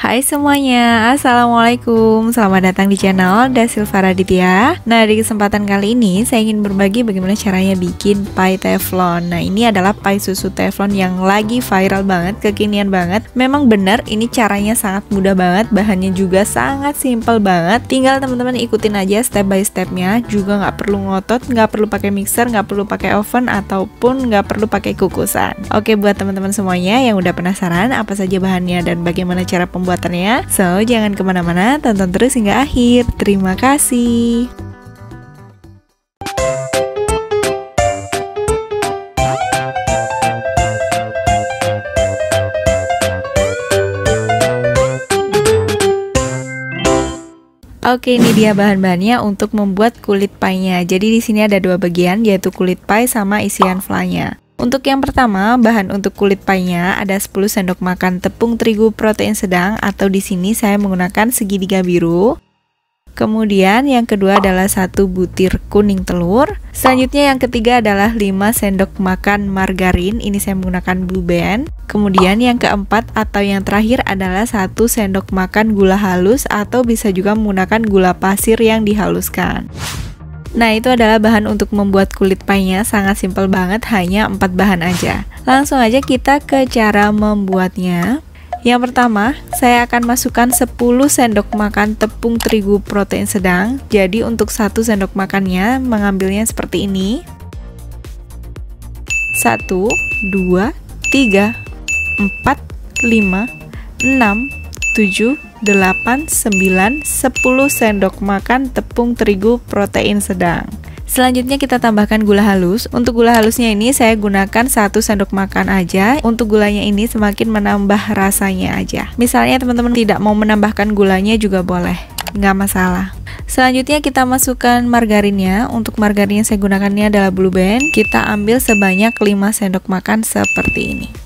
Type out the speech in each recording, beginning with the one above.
Hai semuanya, Assalamualaikum. Selamat datang di channel Dasilva Raditya Nah di kesempatan kali ini saya ingin berbagi bagaimana caranya bikin pie teflon. Nah ini adalah pie susu teflon yang lagi viral banget, kekinian banget. Memang benar ini caranya sangat mudah banget, bahannya juga sangat simple banget. Tinggal teman-teman ikutin aja step by stepnya. Juga nggak perlu ngotot, nggak perlu pakai mixer, nggak perlu pakai oven Ataupun nggak perlu pakai kukusan. Oke buat teman-teman semuanya yang udah penasaran apa saja bahannya dan bagaimana cara pembuatan pembuatannya. So, jangan ke mana-mana, tonton terus hingga akhir. Terima kasih. Oke, ini dia bahan-bahannya untuk membuat kulit pie-nya. Jadi di sini ada dua bagian, yaitu kulit pie sama isian flan-nya. Untuk yang pertama, bahan untuk kulit pie-nya ada 10 sendok makan tepung terigu protein sedang atau di sini saya menggunakan segitiga biru. Kemudian yang kedua adalah satu butir kuning telur. Selanjutnya yang ketiga adalah 5 sendok makan margarin. Ini saya menggunakan Blue Band. Kemudian yang keempat atau yang terakhir adalah satu sendok makan gula halus atau bisa juga menggunakan gula pasir yang dihaluskan. Nah itu adalah bahan untuk membuat kulit pie-nya sangat simpel banget hanya 4 bahan aja Langsung aja kita ke cara membuatnya yang pertama, saya akan masukkan 10 sendok makan tepung terigu protein sedang. Jadi untuk satu sendok makannya mengambilnya seperti ini. 1 2 3 4 5 6 7 8, 9, 10 sendok makan tepung terigu protein sedang. Selanjutnya kita tambahkan gula halus. Untuk gula halusnya ini saya gunakan satu sendok makan aja. Untuk gulanya ini semakin menambah rasanya aja. Misalnya teman-teman tidak mau menambahkan gulanya juga boleh, nggak masalah. Selanjutnya kita masukkan margarinnya. Untuk margarin yang saya gunakan ini adalah Blue Band. Kita ambil sebanyak 5 sendok makan seperti ini.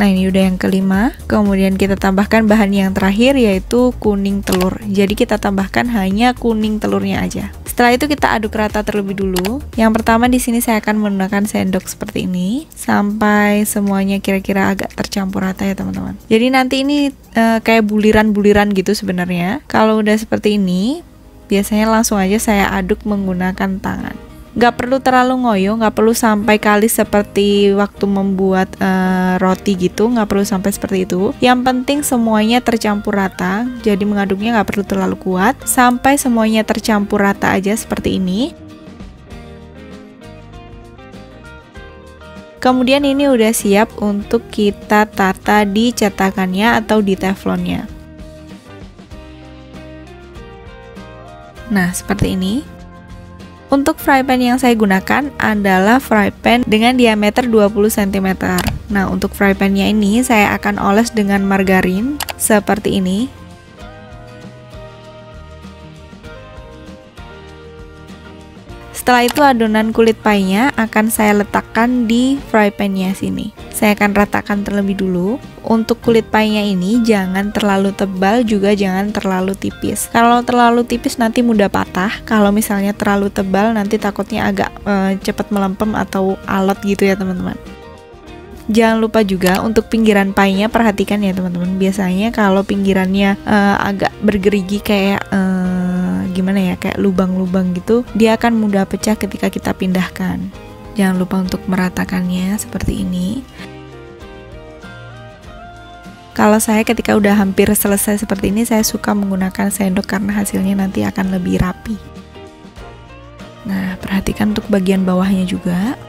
Nah ini udah yang kelima. Kemudian kita tambahkan bahan yang terakhir yaitu kuning telur. Jadi kita tambahkan hanya kuning telurnya aja. Setelah itu kita aduk rata terlebih dulu. Yang pertama di sini saya akan menggunakan sendok seperti ini. Sampai semuanya kira-kira agak tercampur rata ya teman-teman. Jadi nanti ini e, kayak buliran-buliran gitu sebenarnya. Kalau udah seperti ini Biasanya langsung aja saya aduk menggunakan tangan nggak perlu terlalu ngoyo nggak perlu sampai kali seperti waktu membuat uh, roti gitu nggak perlu sampai seperti itu yang penting semuanya tercampur rata jadi mengaduknya nggak perlu terlalu kuat sampai semuanya tercampur rata aja seperti ini Kemudian ini udah siap untuk kita tata di cetakannya atau di teflonnya. Nah, seperti ini. Untuk fry pan yang saya gunakan adalah fry pan dengan diameter 20 cm. Nah, untuk fry pan-nya ini saya akan oles dengan margarin seperti ini. Setelah itu adonan kulit pie-nya akan saya letakkan di fry pan-nya sini. Saya akan ratakan terlebih dulu. Untuk kulit pie-nya ini jangan terlalu tebal juga jangan terlalu tipis. Kalau terlalu tipis nanti mudah patah. Kalau misalnya terlalu tebal nanti takutnya agak e, cepat melempem atau alot gitu ya teman-teman. Jangan lupa juga untuk pinggiran pie-nya perhatikan ya teman-teman. Biasanya kalau pinggirannya e, agak bergerigi kayak e, gimana ya kayak lubang-lubang gitu, dia akan mudah pecah ketika kita pindahkan. Jangan lupa untuk meratakannya seperti ini. Kalau saya ketika udah hampir selesai seperti ini, saya suka menggunakan sendok karena hasilnya nanti akan lebih rapi. Nah, perhatikan untuk bagian bawahnya juga.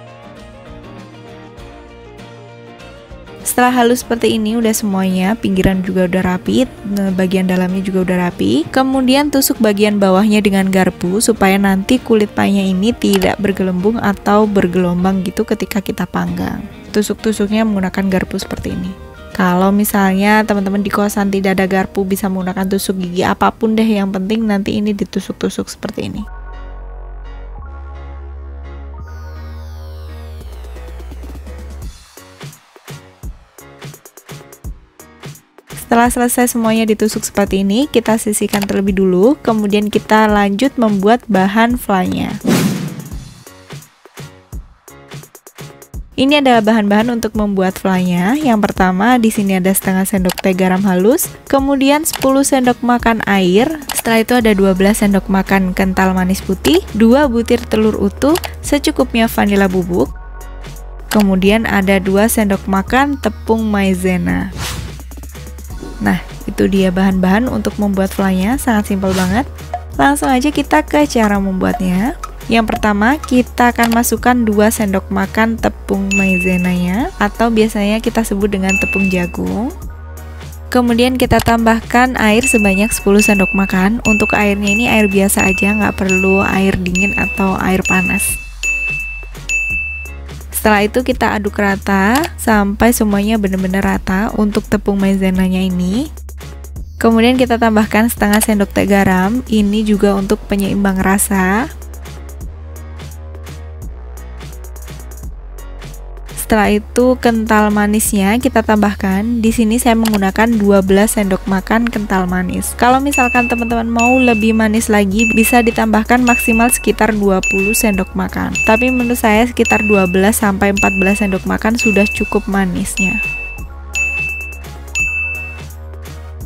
Setelah halus seperti ini udah semuanya, pinggiran juga udah rapi, nah, bagian dalamnya juga udah rapi. Kemudian tusuk bagian bawahnya dengan garpu supaya nanti kulit pie-nya ini tidak bergelembung atau bergelombang gitu ketika kita panggang. Tusuk-tusuknya menggunakan garpu seperti ini. Kalau misalnya teman-teman di kosan tidak ada garpu bisa menggunakan tusuk gigi apa pun deh yang penting nanti ini ditusuk-tusuk seperti ini. Setelah selesai semuanya ditusuk seperti ini, kita sisihkan terlebih dulu, kemudian kita lanjut membuat bahan fly-nya. Ini ada bahan-bahan untuk membuat flynya. Yang pertama, di sini ada setengah sendok teh garam halus, kemudian 10 sendok makan air. Setelah itu ada 12 sendok makan kental manis putih, 2 butir telur utuh, secukupnya vanila bubuk. Kemudian ada 2 sendok makan tepung maizena. Nah, itu dia bahan-bahan untuk membuat flynya, sangat simpel banget. Langsung aja kita ke cara membuatnya. Yang pertama, kita akan masukkan 2 sendok makan tepung maizenanya atau biasanya kita sebut dengan tepung jagung. Kemudian kita tambahkan air sebanyak 10 sendok makan. Untuk airnya ini air biasa aja, nggak perlu air dingin atau air panas. Setelah itu kita aduk rata sampai semuanya benar-benar rata untuk tepung maizenanya ini. Kemudian kita tambahkan setengah sendok teh garam, ini juga untuk penyeimbang rasa. Setelah itu kental manisnya kita tambahkan. Di sini saya menggunakan 12 sendok makan kental manis. Kalau misalkan teman-teman mau lebih manis lagi bisa ditambahkan maksimal sekitar 20 sendok makan. Tapi menurut saya sekitar 12 sampai 14 sendok makan sudah cukup manisnya.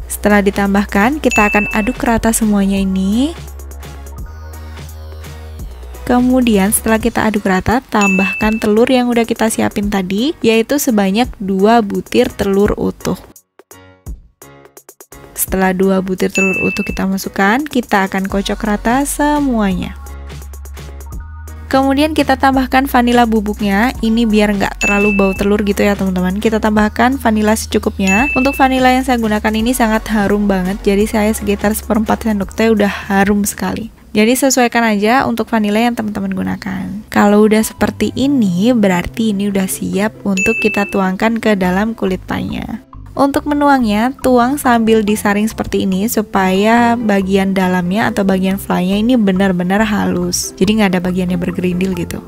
Setelah ditambahkan, kita akan aduk rata semuanya ini. Kemudian setelah kita aduk rata, tambahkan telur yang udah kita siapin tadi, yaitu sebanyak 2 butir telur utuh. Setelah 2 butir telur utuh kita masukkan, kita akan kocok rata semuanya. Kemudian kita tambahkan vanila bubuknya, ini biar nggak terlalu bau telur gitu ya teman-teman. Kita tambahkan vanila secukupnya. Untuk vanila yang saya gunakan ini sangat harum banget, jadi saya sekitar seperempat sendok teh udah harum sekali. Jadi sesuaikan aja untuk vanila yang teman-teman gunakan. Kalau udah seperti ini, berarti ini udah siap untuk kita tuangkan ke dalam kulit pie-nya. Untuk menuangnya, tuang sambil disaring seperti ini supaya bagian dalamnya atau bagian fly-nya ini benar-benar halus. Jadi nggak ada bagiannya bergerindil gitu.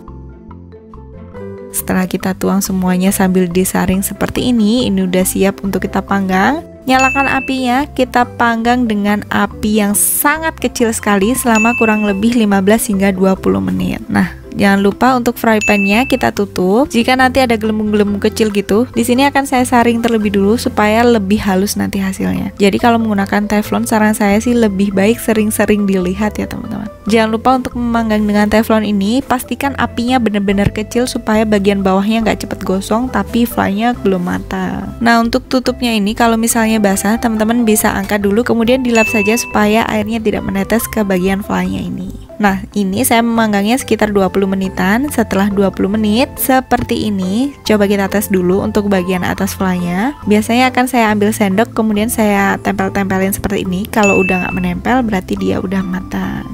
Setelah kita tuang semuanya sambil disaring seperti ini, ini udah siap untuk kita panggang. Nyalakan apinya, kita panggang dengan api yang sangat kecil sekali selama kurang lebih 15 hingga 20 menit. Nah, Jangan lupa untuk fry pan-nya kita tutup. Jika nanti ada gelembung-gelembung kecil gitu, di sini akan saya saring terlebih dulu supaya lebih halus nanti hasilnya. Jadi kalau menggunakan teflon, saran saya sih lebih baik sering-sering dilihat ya teman-teman. Jangan lupa untuk memanggang dengan teflon ini, pastikan apinya benar-benar kecil supaya bagian bawahnya nggak cepet gosong tapi fly-nya belum matang. Nah untuk tutupnya ini kalau misalnya basah, teman-teman bisa angkat dulu kemudian dilap saja supaya airnya tidak menetes ke bagian fly-nya ini. Nah, ini saya memanggangnya sekitar 20 menitan. Setelah 20 menit, seperti ini. Coba kita tes dulu untuk bagian atas fly-nya. Biasanya akan saya ambil sendok, kemudian saya tempel-tempelin seperti ini. Kalau udah nggak menempel, berarti dia udah matang.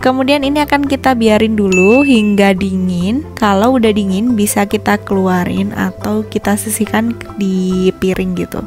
Kemudian ini akan kita biarin dulu hingga dingin. Kalau udah dingin, bisa kita keluarin atau kita sisihkan di piring gitu.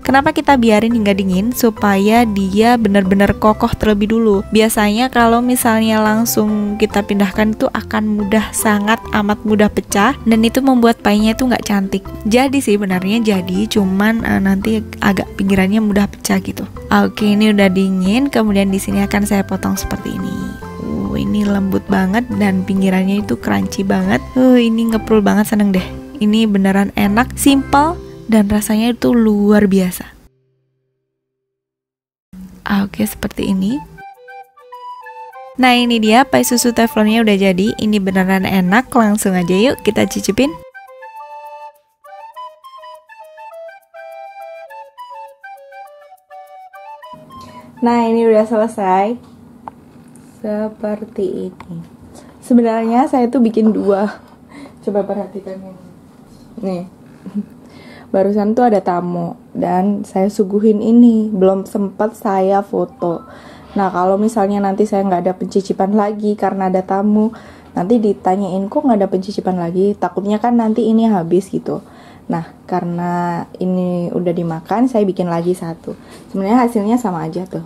Kenapa kita biarin hingga dingin? Supaya dia benar-benar kokoh terlebih dulu. Biasanya kalau misalnya langsung kita pindahkan itu akan mudah sangat amat mudah pecah dan itu membuat pie-nya itu nggak cantik. Jadi sih benarnya jadi, cuman uh, nanti agak pinggirannya mudah pecah gitu. Oke, ini udah dingin. Kemudian di sini akan saya potong seperti ini. Uh, ini lembut banget dan pinggirannya itu crunchy banget. Uh, ini ngeprul banget seneng deh. Ini beneran enak, simple dan rasanya itu luar biasa. Ah, oke, seperti ini. Nah, ini dia pai susu teflonnya udah jadi. Ini beneran enak, langsung aja yuk kita cicipin. Nah, ini udah selesai. Seperti ini. Sebenarnya saya tuh bikin dua. Coba perhatikan ini. Nih barusan tuh ada tamu dan saya suguhin ini belum sempat saya foto. Nah kalau misalnya nanti saya nggak ada pencicipan lagi karena ada tamu nanti ditanyain kok nggak ada pencicipan lagi? Takutnya kan nanti ini habis gitu. Nah karena ini udah dimakan saya bikin lagi satu. Sebenarnya hasilnya sama aja tuh.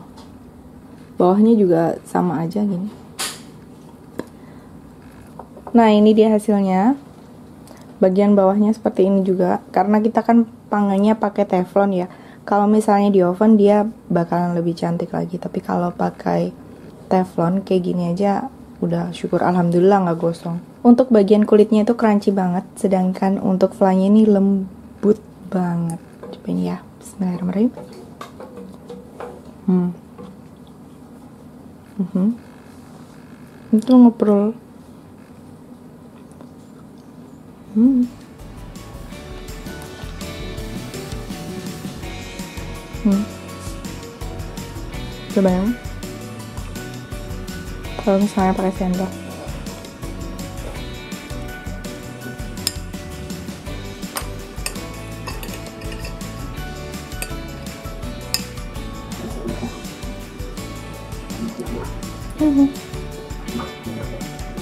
Bawahnya juga sama aja gini. Nah ini dia hasilnya bagian bawahnya seperti ini juga. Karena kita kan panggangnya pakai teflon ya. Kalau misalnya di oven dia bakalan lebih cantik lagi. Tapi kalau pakai teflon kayak gini aja udah syukur. Alhamdulillah nggak gosong. Untuk bagian kulitnya itu crunchy banget. Sedangkan untuk flynya ini lembut banget. Coba ini ya. Bismillahirrahmanirrahim. Hmm. Mm -hmm. itu ngobrol hmm. Hmm. Coba ya. Kalau misalnya pakai sendok.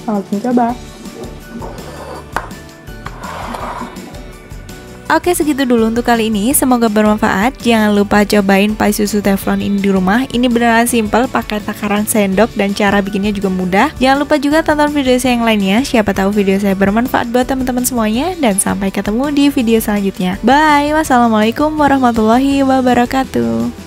Selamat mencoba. Oke segitu dulu untuk kali ini. Semoga bermanfaat. Jangan lupa cobain pai susu teflon ini di rumah. Ini beneran simple Pakai takaran sendok Dan cara bikinnya juga mudah. Jangan lupa juga tonton video saya yang lainnya. Siapa tahu video saya bermanfaat buat teman-teman semuanya. Dan sampai ketemu di video selanjutnya. Bye. Wassalamualaikum warahmatullahi wabarakatuh